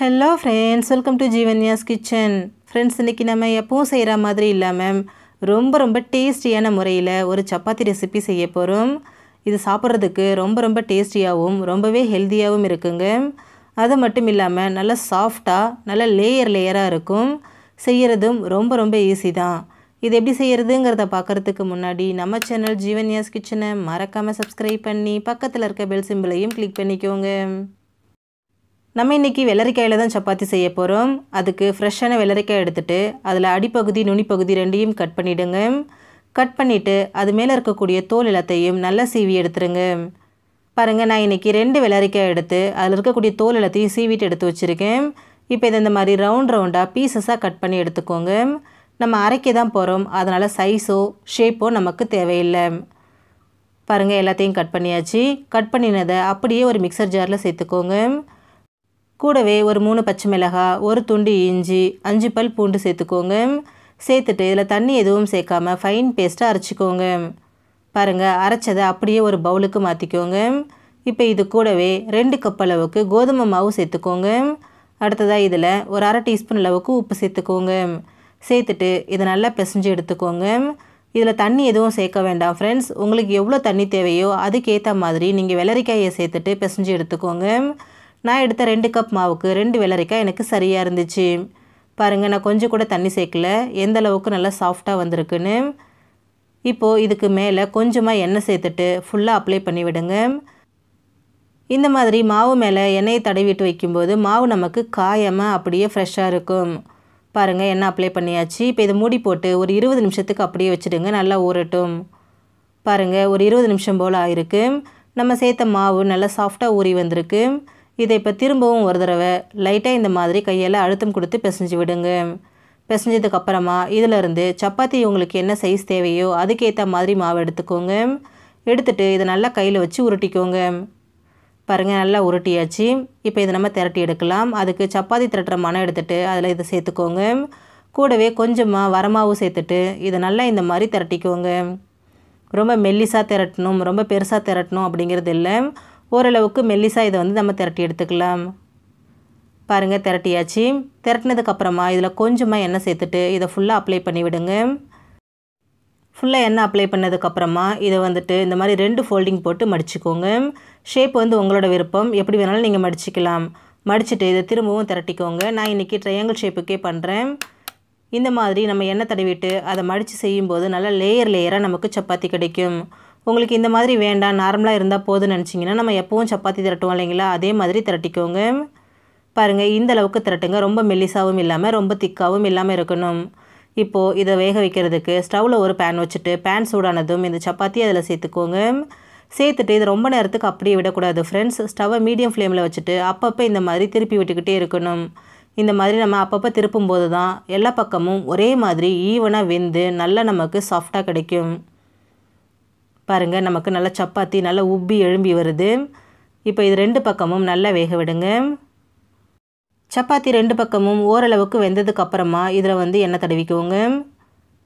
Hello friends welcome to Jeevanya's kitchen friends இன்றைக்கி நம்ம எப்பவும் செய்கிற மாதிரி இல்லாமல் ரொம்ப ரொம்ப டேஸ்டியான முறையில் ஒரு சப்பாத்தி ரெசிபி செய்ய போகிறோம் இது சாப்பிட்றதுக்கு ரொம்ப ரொம்ப டேஸ்டியாகவும் ரொம்பவே ஹெல்த்தியாகவும் இருக்குங்க. அது மட்டும் இல்லாமல் நல்லா சாஃப்டாக நல்ல லேயர் லேயராக இருக்கும். செய்கிறதும் ரொம்ப ரொம்ப ஈஸி தான். இது எப்படி செய்கிறதுங்கிறத பார்க்குறதுக்கு முன்னாடி நம்ம சேனல் ஜீவன்யாஸ் கிச்சனை மறக்காமல் சப்ஸ்கிரைப் பண்ணி பக்கத்தில் இருக்க பெல் சிம்பிளையும் கிளிக் பண்ணிக்கோங்க. நம்ம இன்றைக்கி வெள்ளரிக்காயில் தான் சப்பாத்தி செய்ய போகிறோம் அதுக்கு ஃப்ரெஷ்ஷான வெள்ளரிக்காய் எடுத்துகிட்டு அதில் அடிப்பகுதி நுனிப்பகுதி ரெண்டையும் கட் பண்ணிவிடுங்க கட் பண்ணிவிட்டு அது மேலே இருக்கக்கூடிய தோல் எல்லாத்தையும் நல்லா சீவி எடுத்துருங்க. பாருங்கள் நான் இன்றைக்கி ரெண்டு வெள்ளரிக்காய் எடுத்து அதில் இருக்கக்கூடிய தோல் எல்லாத்தையும் சீவிட்டு எடுத்து வச்சுருக்கேன். இப்போ இதை இந்த மாதிரி ரவுண்ட் ரவுண்டாக பீசஸாக கட் பண்ணி எடுத்துக்கோங்க. நம்ம அரைக்க தான் போகிறோம் அதனால் சைஸோ ஷேப்போ நமக்கு தேவையில்லை. பாருங்கள் எல்லாத்தையும் கட் பண்ணியாச்சு. கட் பண்ணினதை அப்படியே ஒரு மிக்சர் ஜாரில் சேர்த்துக்கோங்க. கூடவே ஒரு மூணு பச்சை மிளகாய் ஒரு துண்டு இஞ்சி அஞ்சு பல் பூண்டு சேர்த்துக்கோங்க. சேர்த்துட்டு இதில் தண்ணி எதுவும் சேர்க்காம ஃபைன் பேஸ்ட்டாக அரைச்சிக்கோங்க. பாருங்கள் அரைச்சதை அப்படியே ஒரு பவுலுக்கு மாற்றிக்கோங்க இப்போ இது கூடவே ரெண்டு கப் அளவுக்கு கோதுமை மாவு சேர்த்துக்கோங்க. அடுத்ததாக இதில் ஒரு அரை டீஸ்பூன் அளவுக்கு உப்பு சேர்த்துக்கோங்க. சேர்த்துட்டு இதை நல்லா பிசைஞ்சு எடுத்துக்கோங்க. இதில் தண்ணி எதுவும் சேர்க்க வேண்டாம் ஃப்ரெண்ட்ஸ் உங்களுக்கு எவ்வளோ தண்ணி தேவையோ அதுக்கேற்ற மாதிரி நீங்கள் வெள்ளரிக்காயை சேர்த்துட்டு பிசைஞ்சு எடுத்துக்கோங்க. நான் எடுத்த ரெண்டு கப் மாவுக்கு ரெண்டு வெள்ளரிக்காய் எனக்கு சரியாக இருந்துச்சு. பாருங்கள் நான் கொஞ்சம் கூட தண்ணி சேர்க்கல. எந்த அளவுக்கு நல்லா சாஃப்டாக வந்திருக்குன்னு. இப்போது இதுக்கு மேலே கொஞ்சமாக எண்ணெய் சேர்த்துட்டு ஃபுல்லாக அப்ளை பண்ணி விடுங்க. இந்த மாதிரி மாவு மேலே எண்ணெயை தடவிட்டு வைக்கும்போது மாவு நமக்கு காயமாக அப்படியே ஃப்ரெஷ்ஷாக இருக்கும். பாருங்கள் எண்ணெய் அப்ளை பண்ணியாச்சு. இப்போ இதை மூடி போட்டு ஒரு இருபது நிமிஷத்துக்கு அப்படியே வச்சுடுங்க நல்லா ஊறட்டும். பாருங்கள் ஒரு இருபது நிமிஷம் போல் ஆயிருக்கு. நம்ம சேர்த்த மாவு நல்லா சாஃப்டாக ஊறி வந்திருக்கு. இதை இப்போ திரும்பவும் ஒரு தடவை லைட்டாக இந்த மாதிரி கையால் அழுத்தம் கொடுத்து பிசைஞ்சு விடுங்க. பிசைஞ்சதுக்கப்புறமா இதிலிருந்து சப்பாத்தி உங்களுக்கு என்ன சைஸ் தேவையோ அதுக்கேற்ற மாதிரி மாவு எடுத்துக்கோங்க. எடுத்துகிட்டு இதை நல்லா கையில் வச்சு உருட்டிக்கோங்க. பாருங்கள் நல்லா உருட்டியாச்சு. இப்போ இதை நம்ம திரட்டி எடுக்கலாம். அதுக்கு சப்பாத்தி திரட்டுற மனம் எடுத்துகிட்டு அதில் இதை சேர்த்துக்கோங்க. கூடவே கொஞ்சமாக வரமாவும் சேர்த்துட்டு இதை நல்லா இந்த மாதிரி திரட்டிக்கோங்க. ரொம்ப மெல்லிசாக திரட்டணும் ரொம்ப பெருசாக திரட்டணும் அப்படிங்கிறது இல்லை. ஓரளவுக்கு மெல்லிசாக இதை வந்து நம்ம திரட்டி எடுத்துக்கலாம். பாருங்கள் திரட்டியாச்சு. திரட்டினதுக்கப்புறமா இதில் கொஞ்சமாக எண்ணெய் சேர்த்துட்டு இதை ஃபுல்லாக அப்ளை பண்ணி விடுங்க. ஃபுல்லாக எண்ணெய் அப்ளை பண்ணதுக்கப்புறமா இதை வந்துட்டு இந்த மாதிரி ரெண்டு ஃபோல்டிங் போட்டு மடிச்சுக்கோங்க. ஷேப் வந்து உங்களோட விருப்பம். எப்படி வேணாலும் நீங்கள் மடிச்சிக்கலாம். மடிச்சுட்டு இதை திரும்பவும் திரட்டிக்கோங்க. நான் இன்றைக்கி ட்ரையாங்கிள் ஷேப்புக்கே பண்ணுறேன் இந்த மாதிரி நம்ம எண்ணெய் தடவிட்டு அதை மடித்து செய்யும்போது நல்லா லேயர் லேயராக நமக்கு சப்பாத்தி கிடைக்கும். உங்களுக்கு இந்த மாதிரி வேண்டாம் நார்மலாக இருந்தால் போதும்னு நினச்சிங்கன்னா நம்ம எப்போவும் சப்பாத்தி திரட்டுவோம் இல்லைங்களா? அதே மாதிரி திரட்டிக்கோங்க. பாருங்கள் இந்த அளவுக்கு திரட்டுங்க. ரொம்ப மெல்லிசாவும் இல்லாமல் ரொம்ப திக்காகவும் இல்லாமல் இருக்கணும். இப்போது இதை வேக வைக்கிறதுக்கு ஸ்டவ்வில் ஒரு பேன் வச்சுட்டு பேன் சூடானதும் இந்த சப்பாத்தி அதில் சேர்த்துக்கோங்க. சேர்த்துட்டு இது ரொம்ப நேரத்துக்கு அப்படியே விடக்கூடாது. ஃப்ரெண்ட்ஸ் ஸ்டவ்வை மீடியம் ஃப்ளேமில் வச்சுட்டு அப்பப்போ இந்த மாதிரி திருப்பி விட்டுக்கிட்டே இருக்கணும். இந்த மாதிரி நம்ம அப்பப்போ திருப்பும் போது தான் எல்லா பக்கமும் ஒரே மாதிரி ஈவனாக வெந்து நல்லா நமக்கு சாஃப்டாக கிடைக்கும். பாருங்கள் நமக்கு நல்லா சப்பாத்தி நல்லா உப்பி எழும்பி வருது. இப்போ இது ரெண்டு பக்கமும் நல்லா வேக விடுங்க. சப்பாத்தி ரெண்டு பக்கமும் ஓரளவுக்கு வெந்ததுக்கப்புறமா இதில் வந்து எண்ணெய் தடவிக்கோங்க.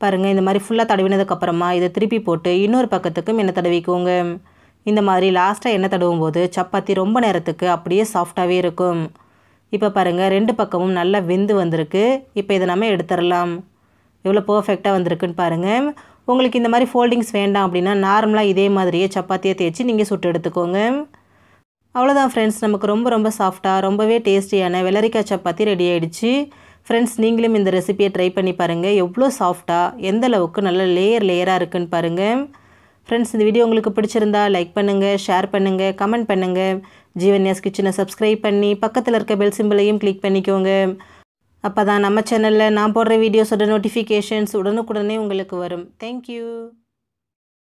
பாருங்கள் இந்த மாதிரி ஃபுல்லாக தடவினதுக்கப்புறமா இதை திருப்பி போட்டு இன்னொரு பக்கத்துக்கும் எண்ணெய் தடவிக்கோங்க. இந்த மாதிரி லாஸ்ட்டாக எண்ணெய் தடவும் போது சப்பாத்தி ரொம்ப நேரத்துக்கு அப்படியே சாஃப்டாகவே இருக்கும். இப்போ பாருங்கள் ரெண்டு பக்கமும் நல்லா வெந்து வந்திருக்கு. இப்போ இதை நம்ம எடுத்துடலாம். எவ்வளோ பர்ஃபெக்டாக வந்திருக்குன்னு பாருங்கள் உங்களுக்கு இந்த மாதிரி ஃபோல்டிங்ஸ் வேண்டாம் அப்படின்னா நார்மலாக இதே மாதிரியே சப்பாத்தியை தேய்ச்சி நீங்கள் சுட்டு எடுத்துக்கோங்க. அவ்வளோதான் ஃப்ரெண்ட்ஸ் நமக்கு ரொம்ப ரொம்ப சாஃப்டாக ரொம்பவே டேஸ்டியான வெள்ளரிக்காய் சப்பாத்தி ரெடி ஆகிடுச்சு ஃப்ரெண்ட்ஸ் நீங்களும் இந்த ரெசிபியை ட்ரை பண்ணி பாருங்கள் எவ்வளோ சாஃப்டாக எந்த அளவுக்கு நல்ல லேயர் லேயராக இருக்குன்னு பாருங்கள் ஃப்ரெண்ட்ஸ் இந்த வீடியோ உங்களுக்கு பிடிச்சிருந்தா லைக் பண்ணுங்கள் ஷேர் பண்ணுங்கள் கமெண்ட் பண்ணுங்கள் ஜீவன்யாஸ் கிச்சனை சப்ஸ்கிரைப் பண்ணி பக்கத்தில் இருக்க பெல் சிம்பிளையும் கிளிக் பண்ணிக்கோங்க. அப்போ தான் நம்ம சேனலில் நான் போடுற வீடியோஸோட நோட்டிஃபிகேஷன்ஸ் உடனுக்குடனே உங்களுக்கு வரும். தேங்க்யூ